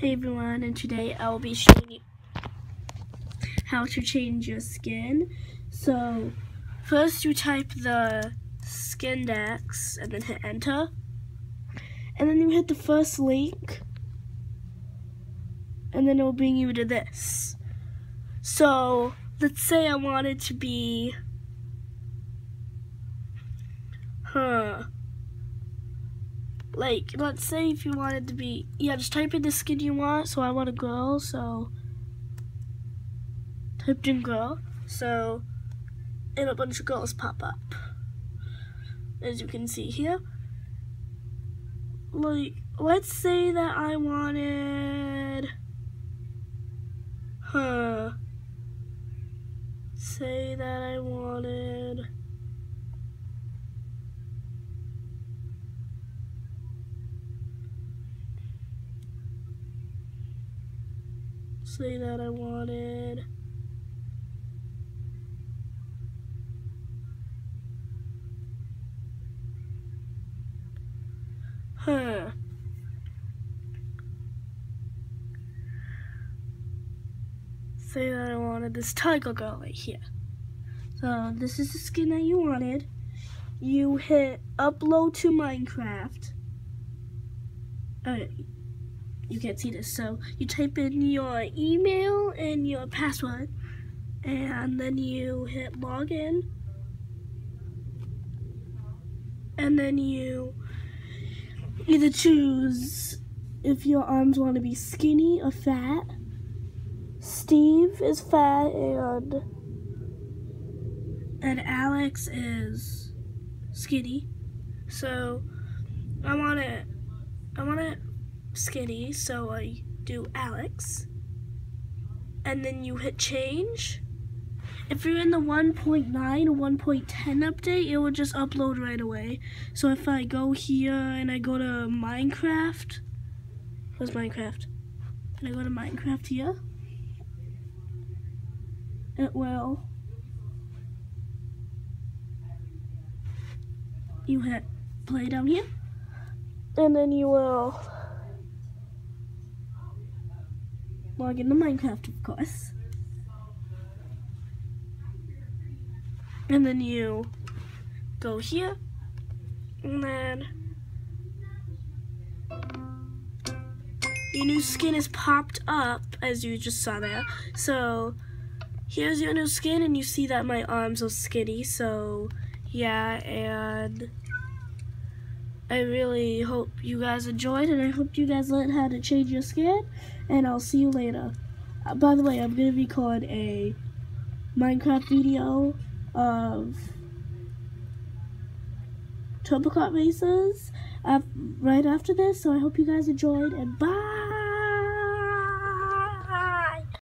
Hey everyone, and today I will be showing you how to change your skin. So, first you type the Skindex and then hit enter. And then you hit the first link. And then it will bring you to this. So, let's say I wanted to be, huh, like let's say if you wanted to be yeah just type in the skin you want. So I want a girl so typed in girl. So and a bunch of girls pop up as you can see here. Like let's say that I wanted huh say that I wanted say that I wanted. Huh. Say that I wanted this tiger girl right here. So this is the skin that you wanted. You hit upload to Minecraft. Okay, you can't see this. So you type in your email and your password, and then you hit login, and then you either choose if your arms want to be skinny or fat. Steve is fat and and Alex is skinny. So I want it. I want it skinny, so I do Alex. And then you hit change. If you're in the 1.9 or 1.10 update, it will just upload right away. So if I go here and I go to Minecraft, where's Minecraft? And I go to Minecraft here, it will, you hit play down here, and then you will log into Minecraft, of course. And then you go here, and then your new skin is popped up, as you just saw there. So here's your new skin, and you see that my arms are skinny, so yeah, and I really hope you guys enjoyed, and I hope you guys learned how to change your skin, and I'll see you later. Uh, by the way, I'm going to record a Minecraft video of Kart races right after this, so I hope you guys enjoyed, and bye!